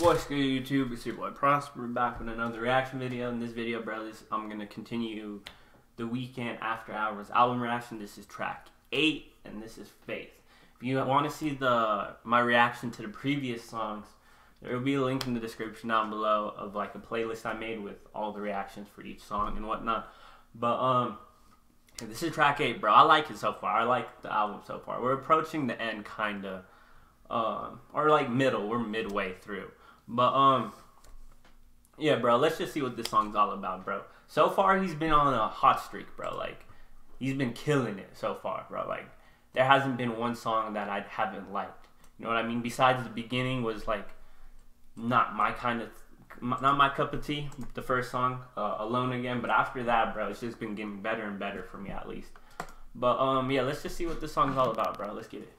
What's good YouTube? It's your boy Prosper back with another reaction video. In this video, brothers, I'm gonna continue the Weeknd After Hours album reaction. This is track eight, and this is Faith. If you want to see the my reaction to the previous songs, there will be a link in the description down below of like a playlist I made with all the reactions for each song and whatnot. But um, this is track eight, bro. I like it so far. I like the album so far. We're approaching the end, kinda, um, or like middle. We're midway through. But um, yeah, bro. Let's just see what this song's all about, bro. So far, he's been on a hot streak, bro. Like, he's been killing it so far, bro. Like, there hasn't been one song that I haven't liked. You know what I mean? Besides the beginning was like not my kind of, not my cup of tea. The first song, uh, Alone Again. But after that, bro, it's just been getting better and better for me at least. But um, yeah, let's just see what this song's all about, bro. Let's get it.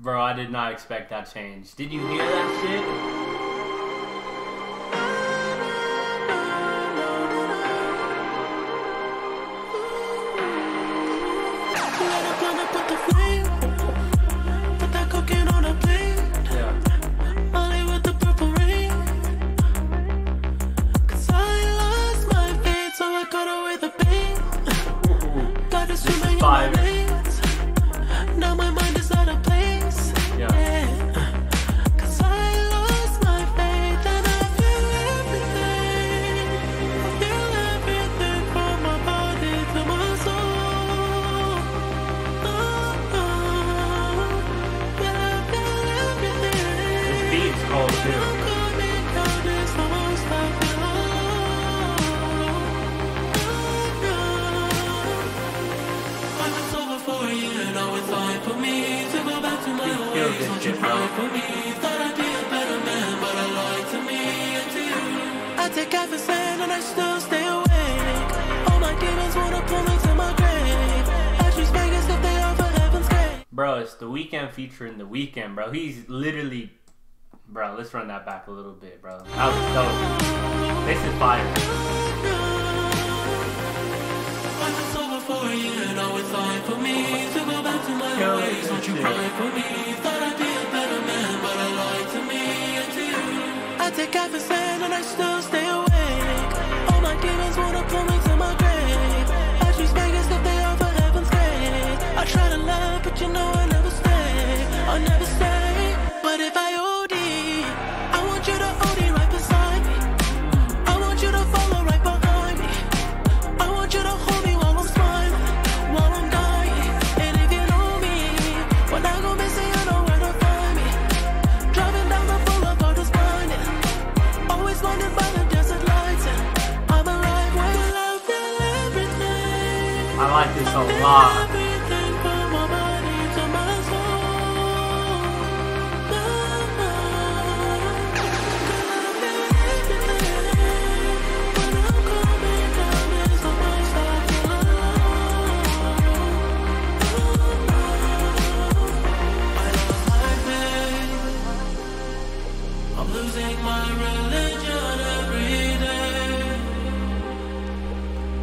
Bro, I did not expect that change. Did you hear that shit? Shit, cry bro. for me? Thought I'd be a better man, but I lied to me and. I take everything and I still stay awake. All my demons wanna pull me to my grave. I choose Vegas if they offer heaven's gate. Bro, it's the Weeknd featuring the Weeknd, bro. He's literally Bro, let's run that back a little bit, bro. That was dope. This is fire. When it's over for a year, now it's time for me to go back to my Kill ways. Won't you shit. for me? Thought I'd be a better man, but I lied to me and to you. I take everything and I still stay every day.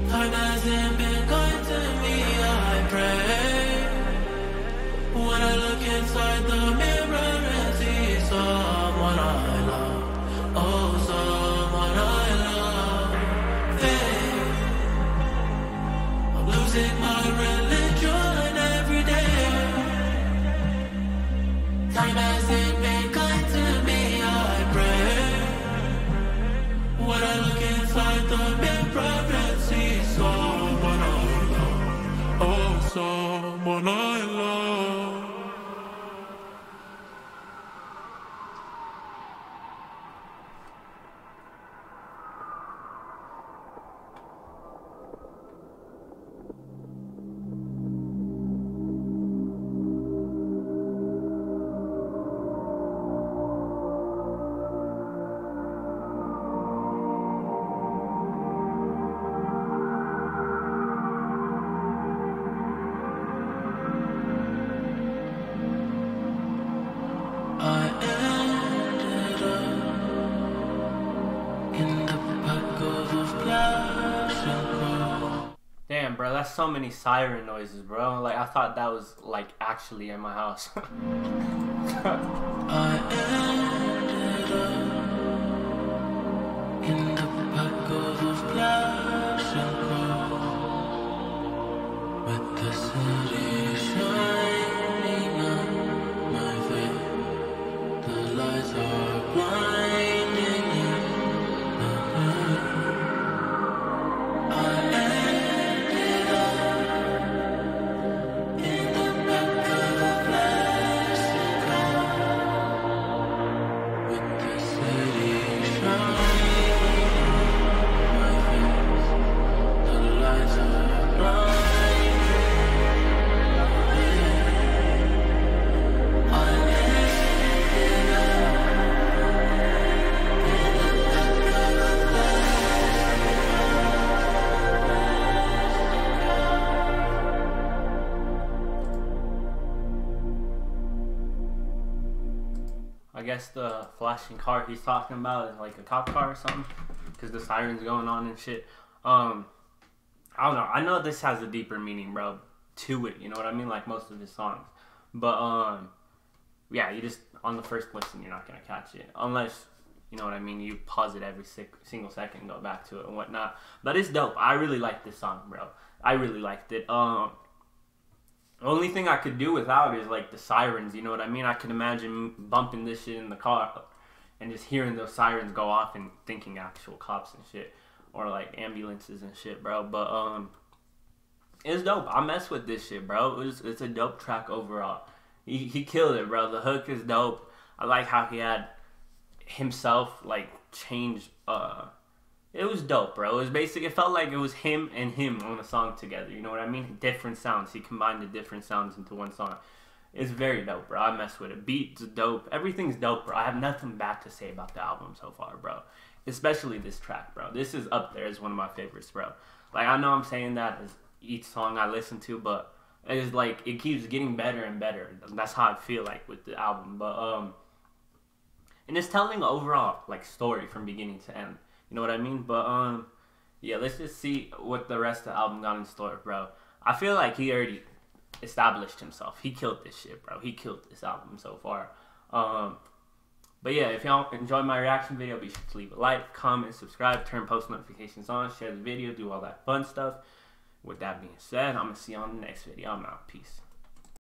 Time hasn't been I bro, that's so many siren noises, bro. Like I thought that was like actually in my house. guess the flashing car he's talking about is like a cop car or something, because the sirens going on and shit. Um, I don't know. I know this has a deeper meaning, bro, to it. You know what I mean? Like most of his songs, but um, yeah, you just on the first listen, you're not gonna catch it unless you know what I mean. You pause it every sick, single second, and go back to it and whatnot. But it's dope. I really like this song, bro. I really liked it. Um, only thing I could do without is like the sirens. You know what I mean? I could imagine bumping this shit in the car and just hearing those sirens go off and thinking actual cops and shit or like ambulances and shit, bro. But um, it's dope. I mess with this shit, bro. It was, it's a dope track overall. He he killed it, bro. The hook is dope. I like how he had himself like change. Uh, it was dope, bro. It was basic. It felt like it was him and him on a song together. You know what I mean? Different sounds. He combined the different sounds into one song. It's very dope, bro. I mess with it. Beats dope. Everything's dope, bro. I have nothing bad to say about the album so far, bro. Especially this track, bro. This is up there as one of my favorites, bro. Like I know I'm saying that as each song I listen to, but it's like it keeps getting better and better. That's how I feel like with the album. But um, and it's telling overall like story from beginning to end. You know what I mean? But um, yeah, let's just see what the rest of the album got in store, bro. I feel like he already established himself. He killed this shit, bro. He killed this album so far. Um, but yeah, if y'all enjoyed my reaction video, be sure to leave a like, comment, subscribe, turn post notifications on, share the video, do all that fun stuff. With that being said, I'm gonna see you on the next video. I'm out. Peace.